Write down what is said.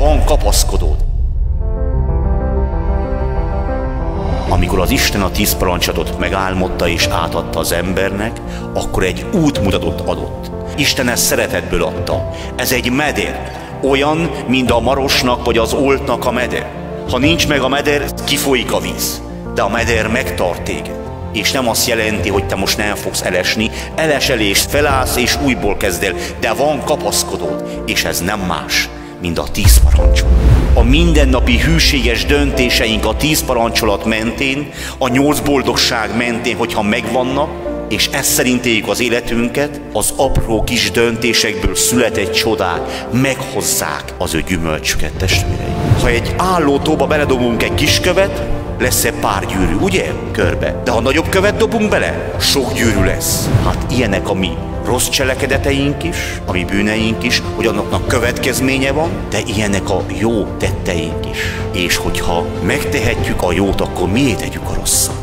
van kapaszkodód. Amikor az Isten a tíz parancsatot megálmodta és átadta az embernek, akkor egy útmutatót adott. Isten ezt szeretetből adta. Ez egy meder. Olyan, mint a marosnak vagy az oltnak a meder. Ha nincs meg a meder, kifolyik a víz. De a meder megtart téged. És nem azt jelenti, hogy te most nem fogsz elesni, eleselést felállsz és újból kezdél, de van kapaszkodód, és ez nem más, mint a tíz parancsolat. A mindennapi hűséges döntéseink a tíz parancsolat mentén, a nyolc boldogság mentén, hogyha megvannak, és ez szerint éljük az életünket, az apró kis döntésekből született csodák meghozzák az ő gyümölcsüket, testvéreim. Ha egy álló tóba beledobunk egy kis követ, lesz-e pár gyűrű, ugye? Körbe. De ha nagyobb követ dobunk bele, sok gyűrű lesz. Hát ilyenek a mi rossz cselekedeteink is, a mi bűneink is, hogy annaknak következménye van, de ilyenek a jó tetteink is. És hogyha megtehetjük a jót, akkor miért tegyük a rosszat?